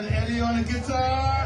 Brother Eddie on the guitar.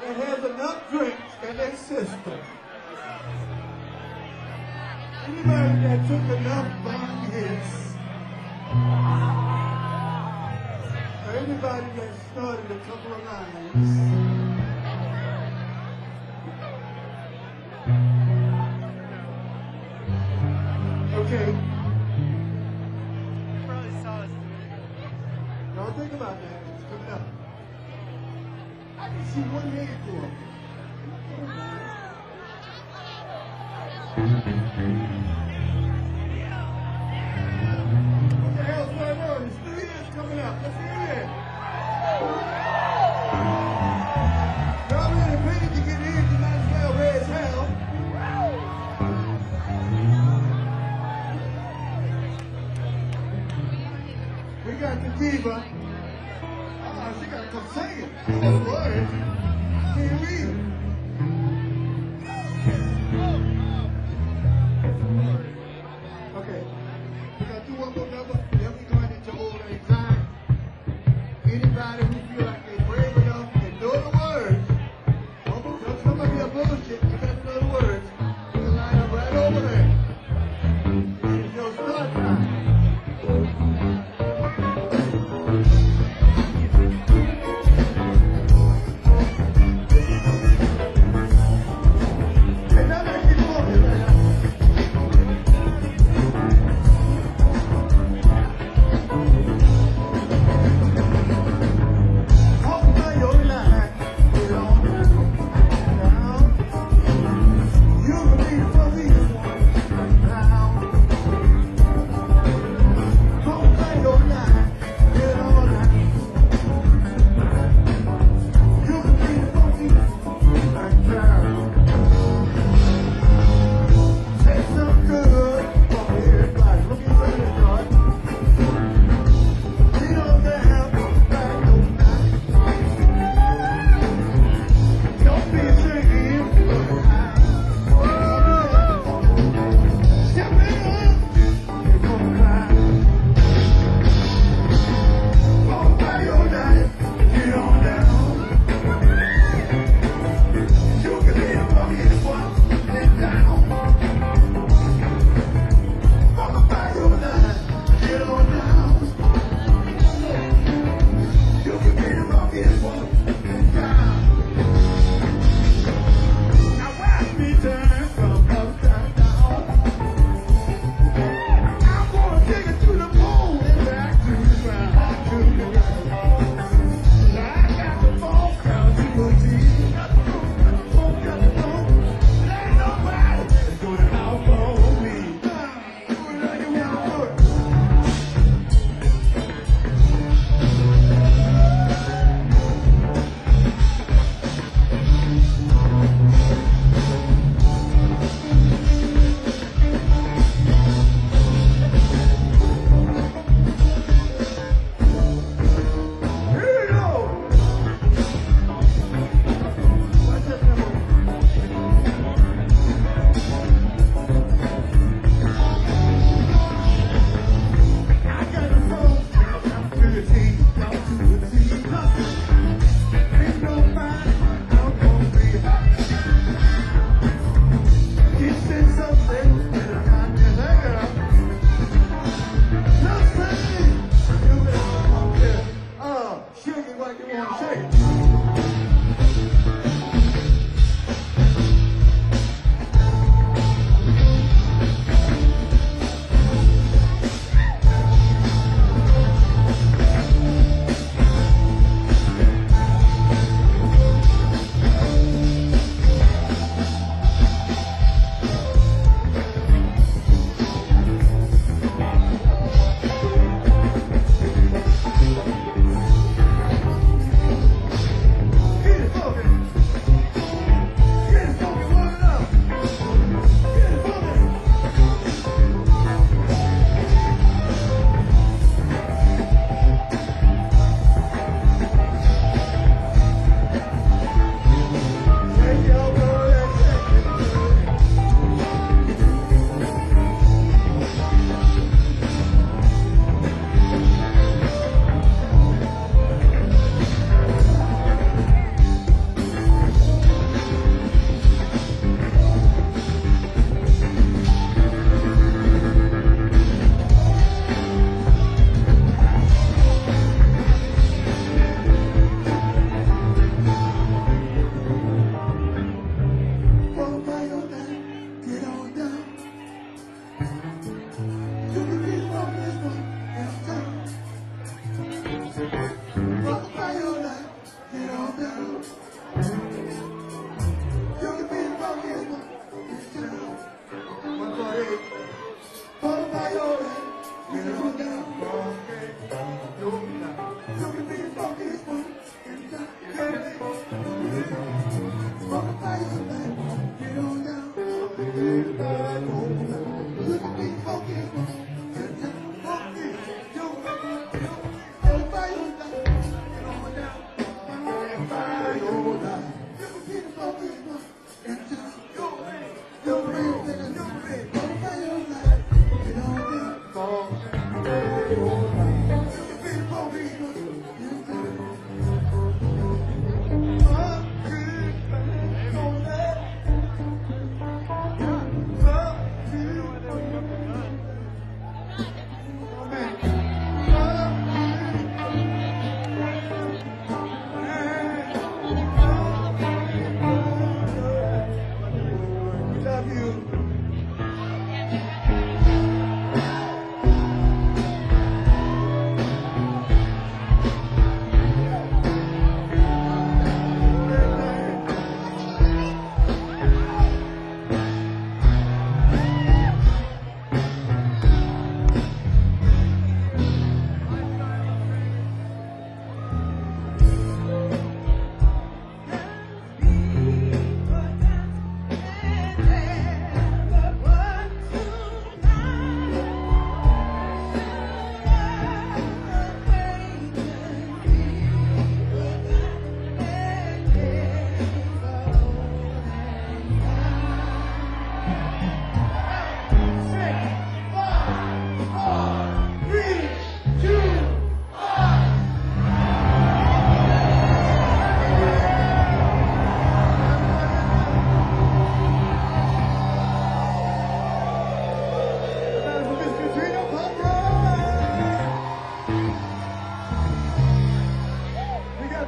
that has enough drinks in their system. Anybody that took enough bomb hits, or anybody that started a couple of lines, của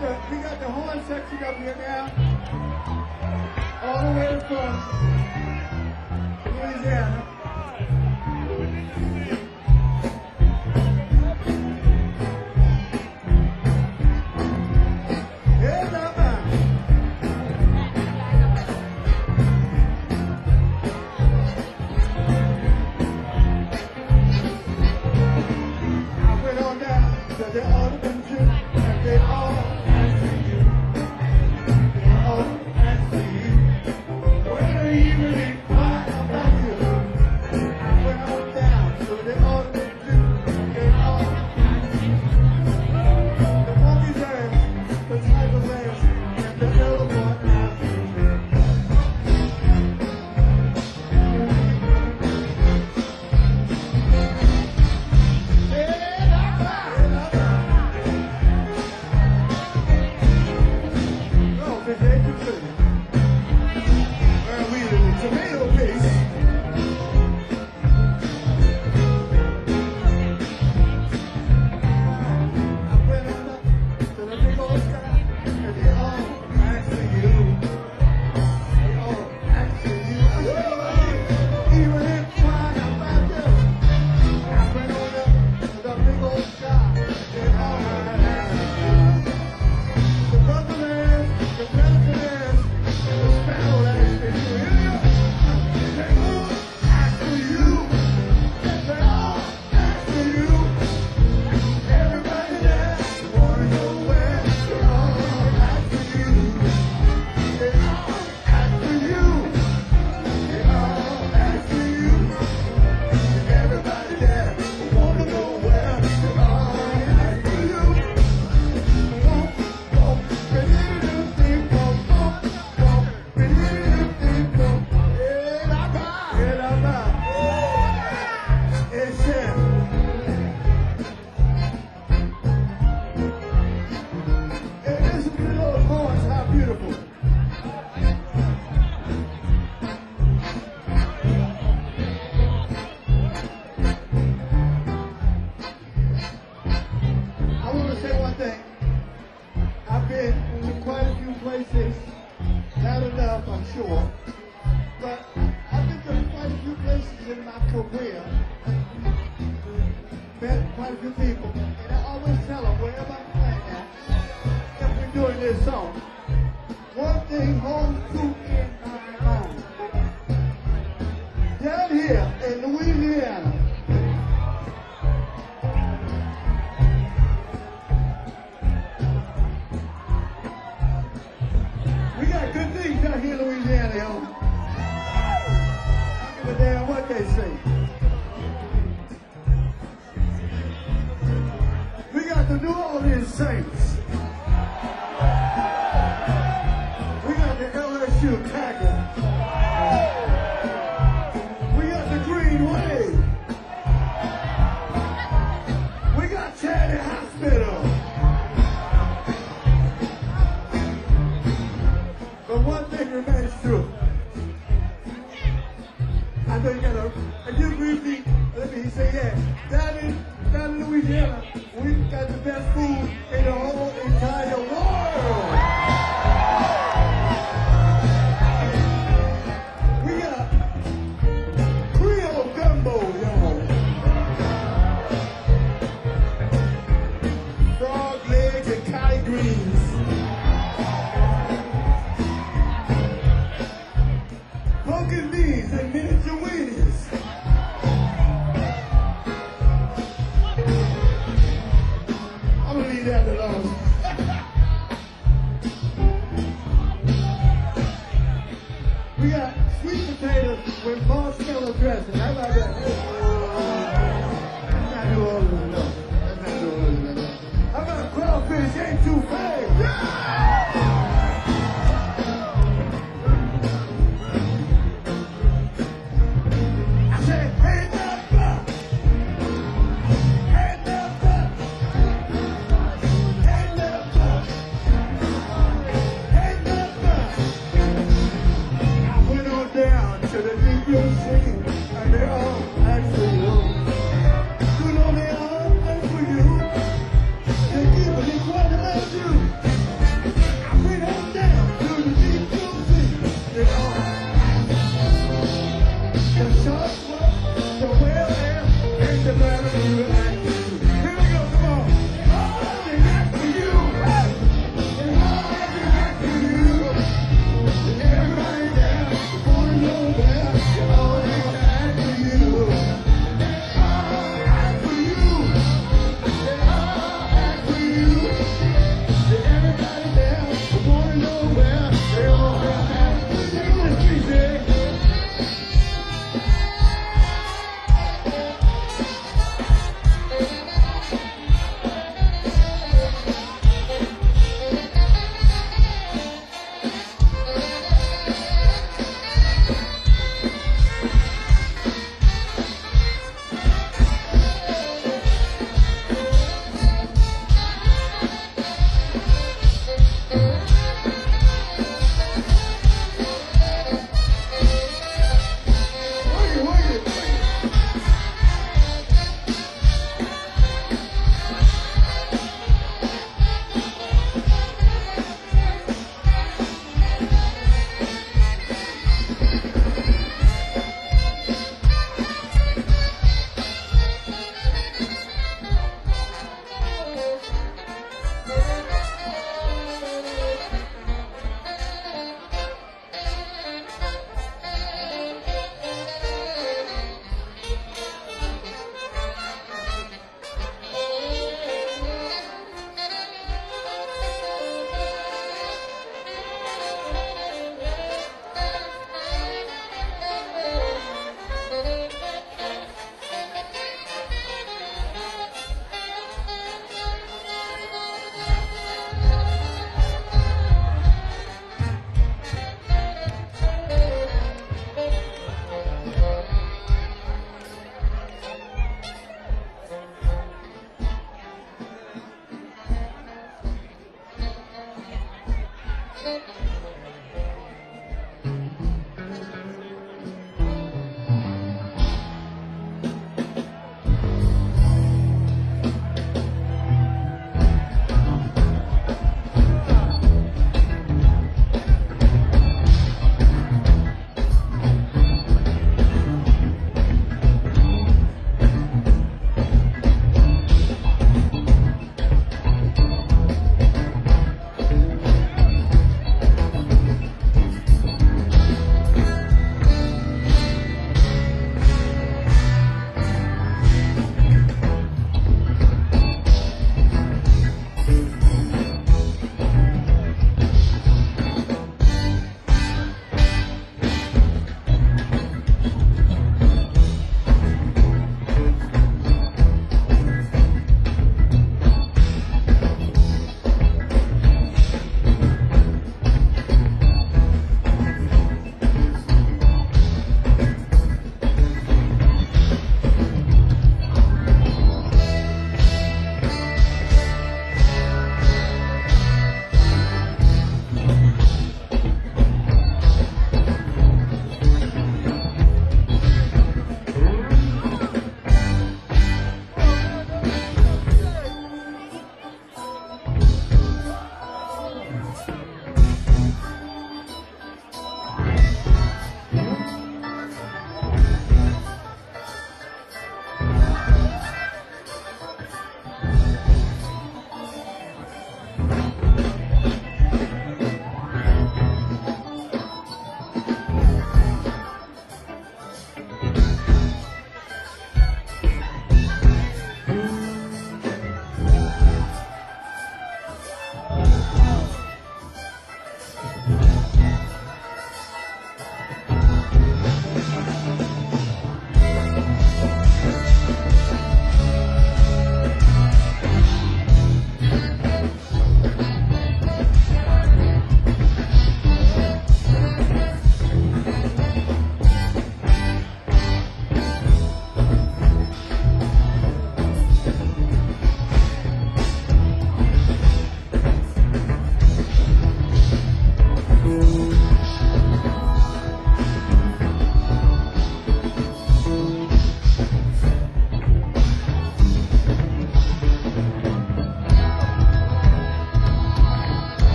the we got the horn section up here now. All the way from Louisiana. before, but I've been to quite a few places in my career, met quite a few people. Thank you.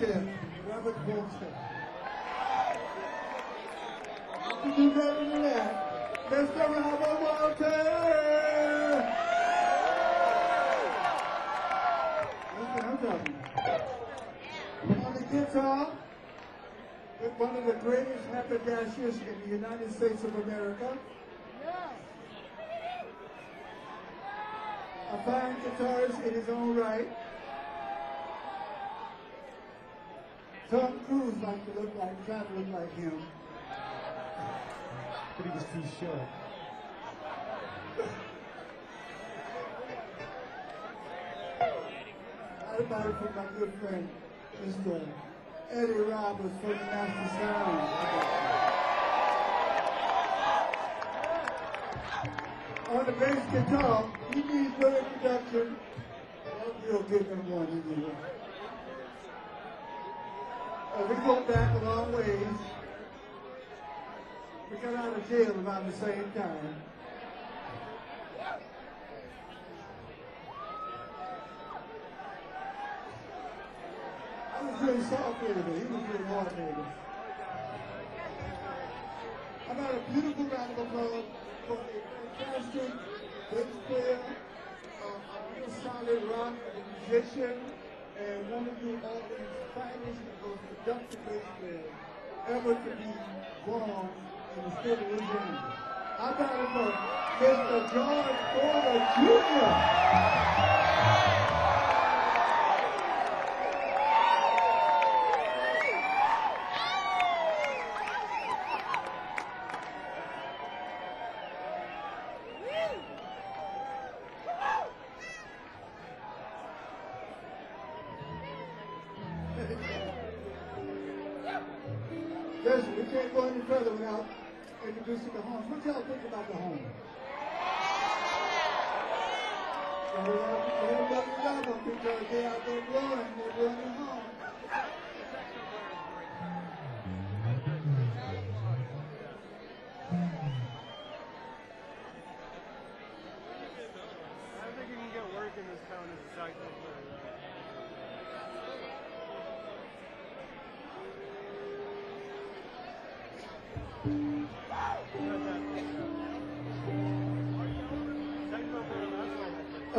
Mr. Robert Wilson. To do better that, Mr. Robert Walter! That's what I'm talking about. On the guitar, with one of the greatest haberdashers in the United States of America. A fine guitarist in his own right. Tom Cruise liked to look like, tried to look like him. But he was too short. I about it from my good friend, Mr. Eddie Roberts from the Master Sound. On the bass guitar, he needs no introduction. You'll give him one anyway. Uh, we go back a long ways. We got out of jail about the same time. I was really soft with him, he was really hard with him. How about a beautiful round of applause for a fantastic bass player, uh, a real solid rock musician, and one of the all the finest and most productive bass ever to be born in the state of Louisiana. How about it for Mr. George Porter Jr.?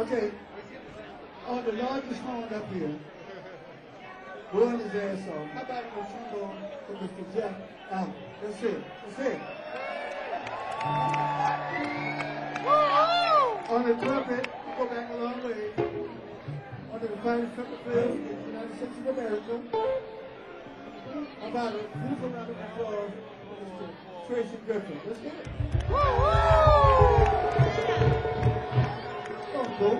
Okay, on the largest horn up here, blowing his ass off. How about the trombone for Mr. Jeff Allen? Ah, that's it. That's it. On the trumpet, go back a long way. On the finest trumpet players in the United States of America. How about a beautiful round of applause for Mr. Tracy Griffin? Let's get it. Oh,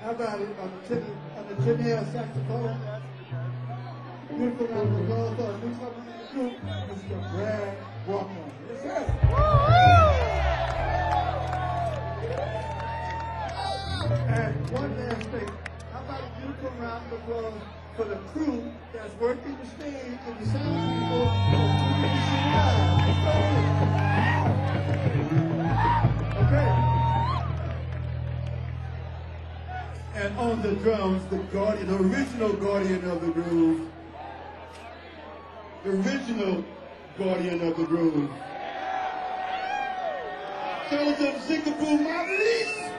How about it the tenor, on the Mr. Brad. And one last thing. How about for the crew that's working the stage and the Okay. And on the drums, the guardian, the original guardian of the groove. Original guardian of the groove. Joseph Zigaboo Mavis. I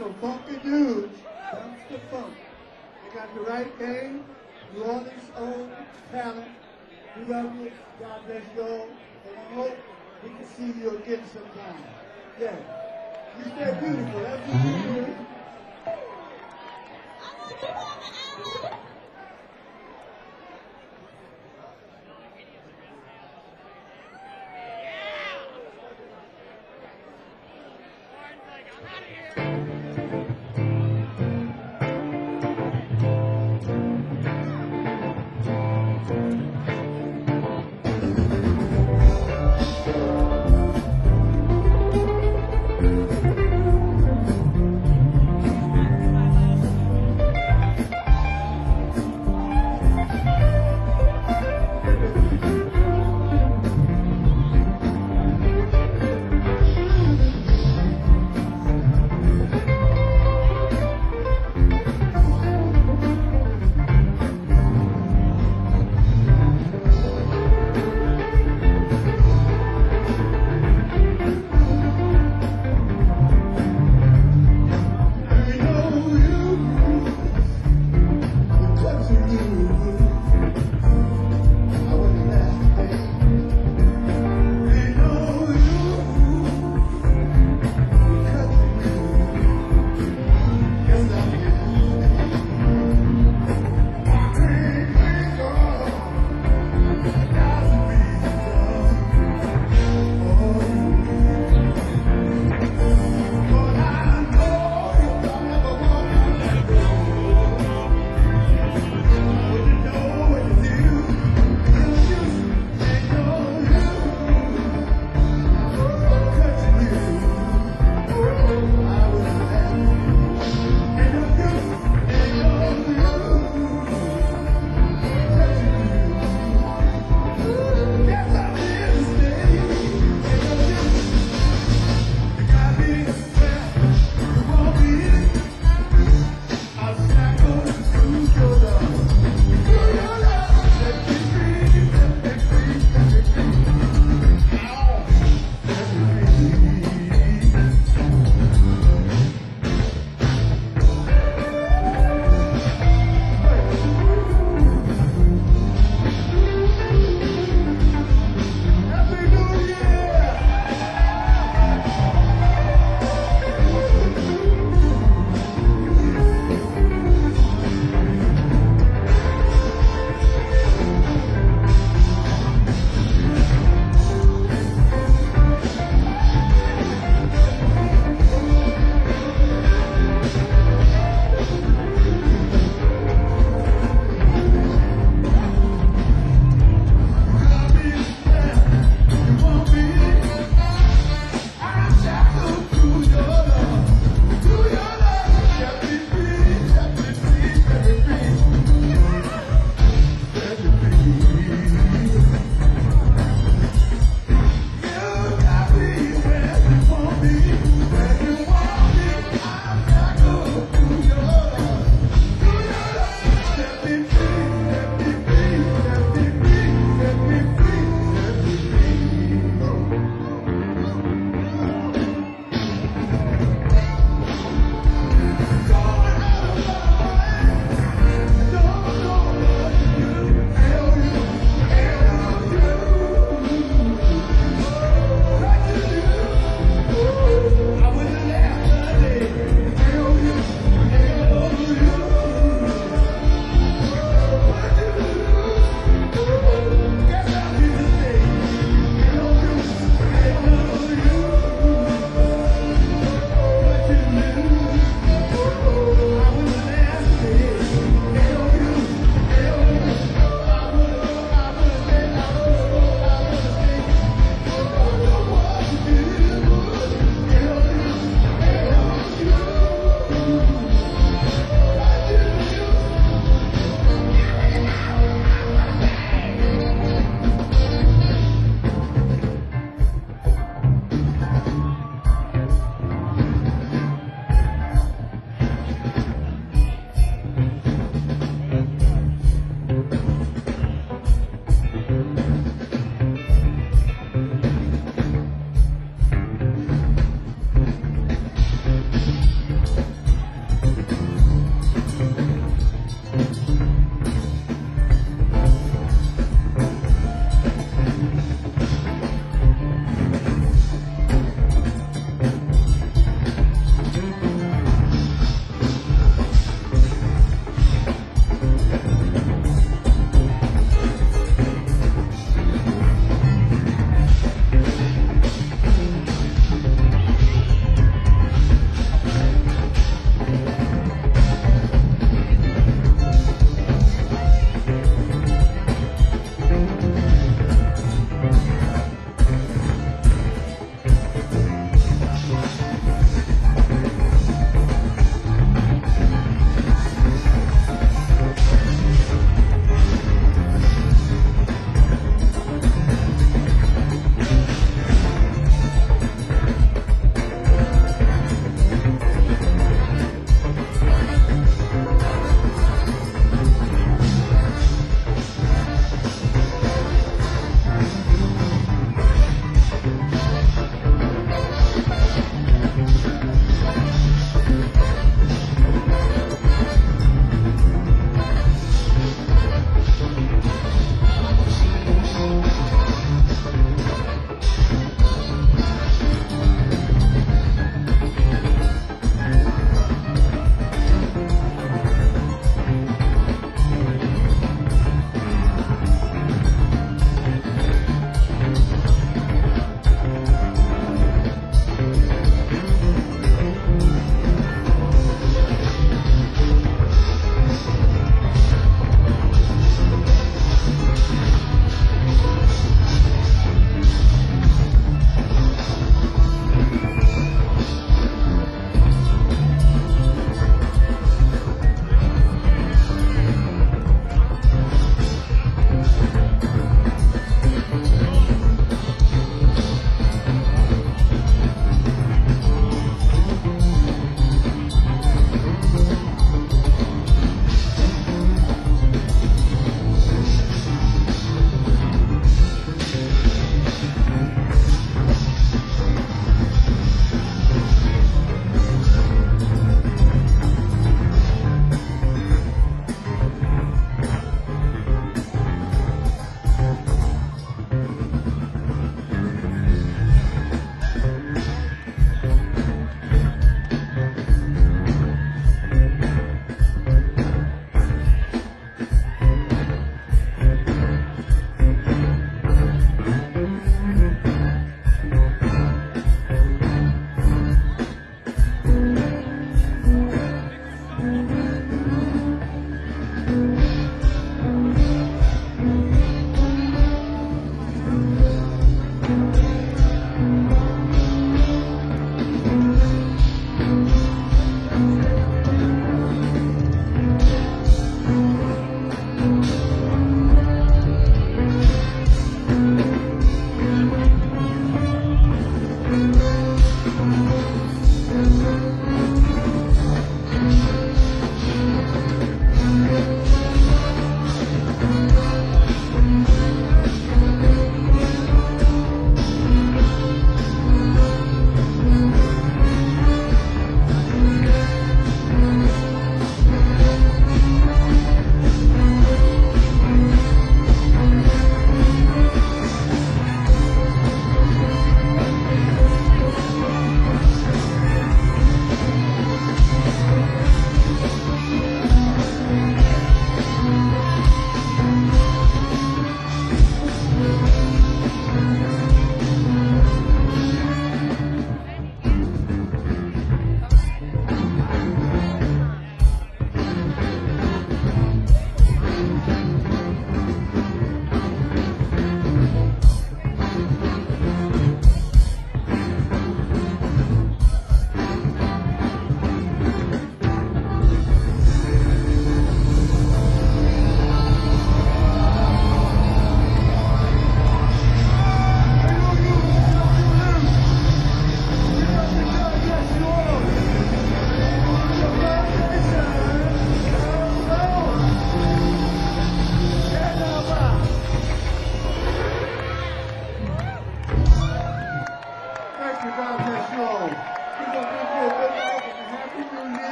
some funky dudes, That's the funk. They got the right name, New Orleans own talent. We love you. God bless you all. And I hope we can see you again sometime. Yeah. You stay beautiful. That's what you do.